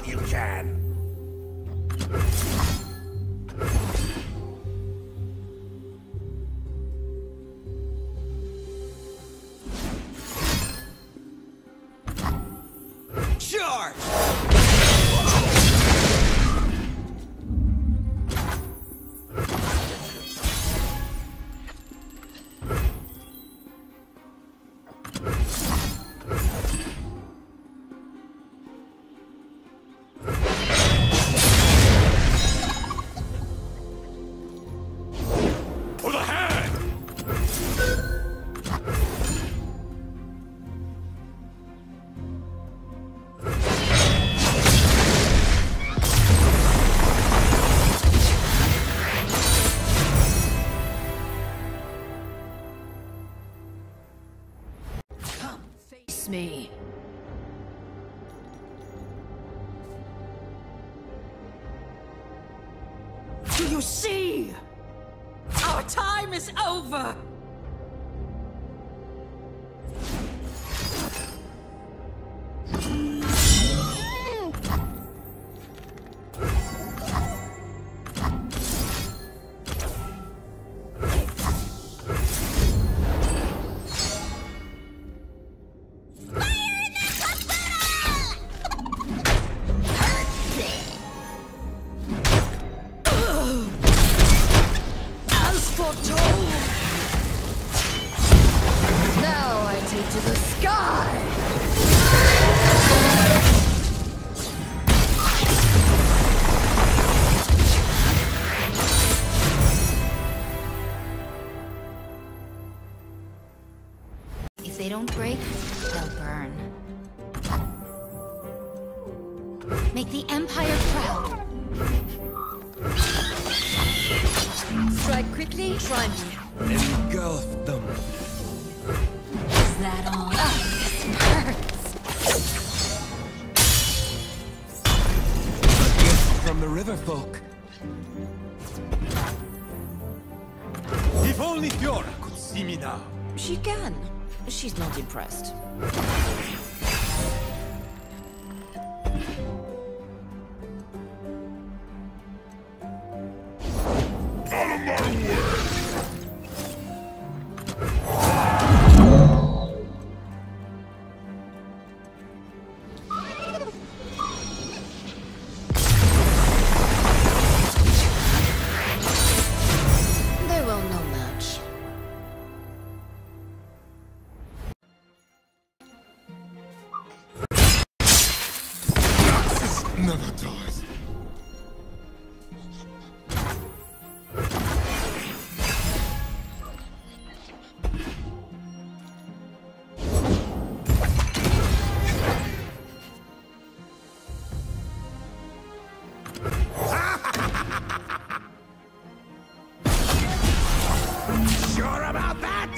while you can. Charge! You see? Our time is over! That all? Ugh, this hurts. A gift from the river folk. If only Fiora could see me now. She can. She's not impressed. Never dies. Sure about that?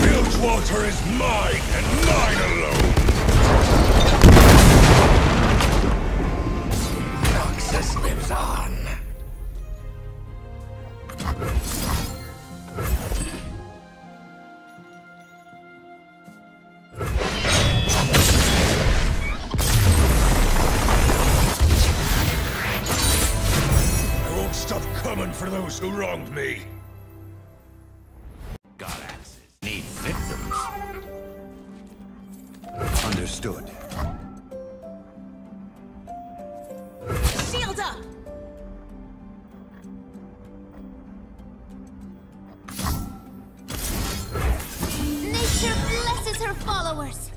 Bilgewater is mine for those who wronged me. Goddasses need victims. Understood. Shield up! Nature blesses her followers.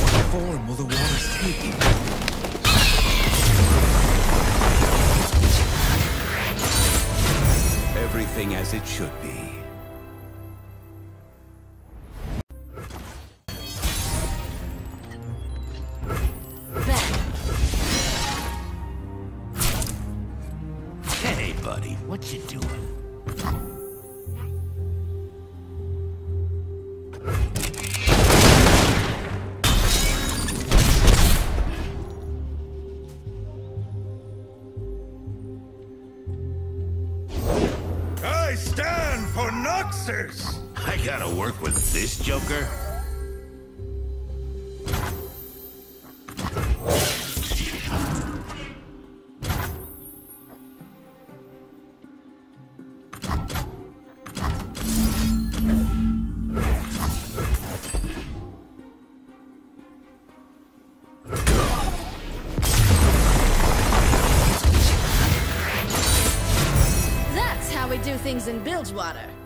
What form will the waters take? As it should be. Hey, buddy, what you doing? This joker? That's how we do things in Bilgewater.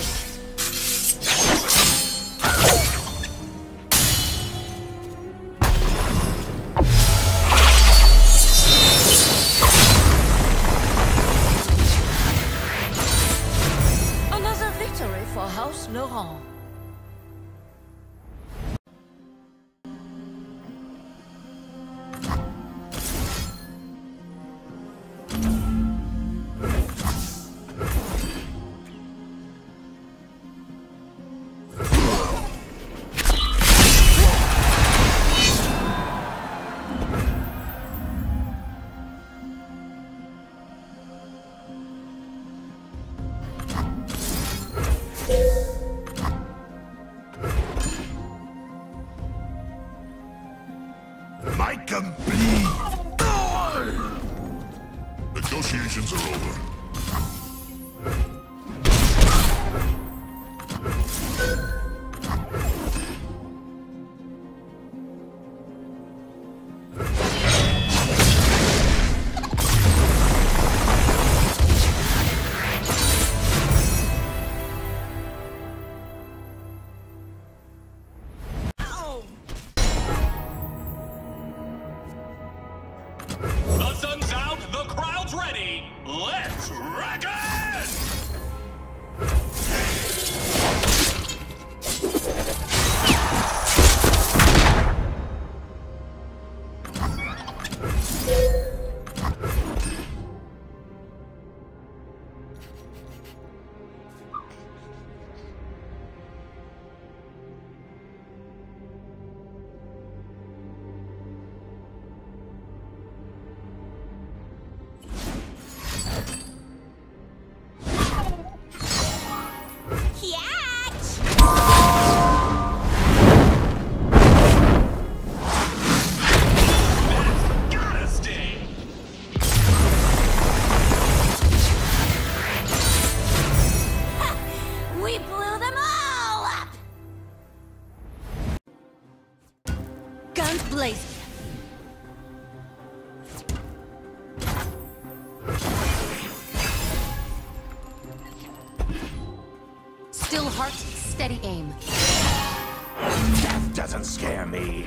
This Make them bleed! Negotiations are over. Guns blazing. Still heart, steady aim. Death doesn't scare me.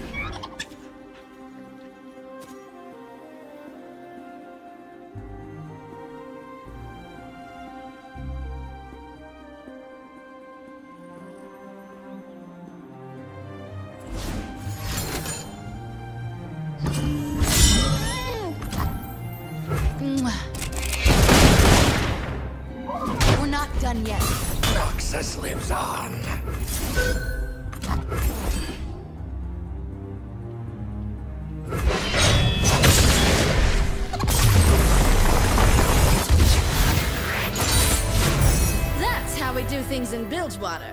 Lives on. That's how we do things in Bilgewater.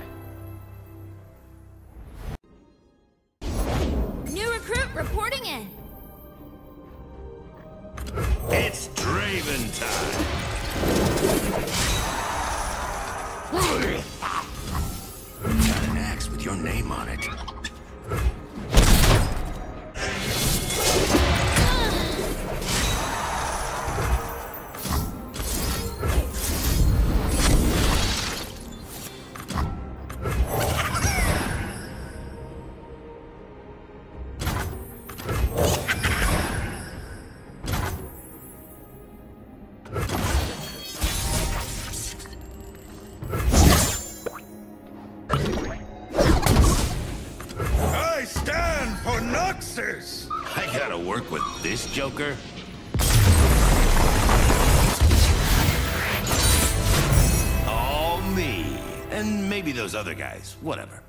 Your name on it. This Joker? All me. And maybe those other guys. Whatever.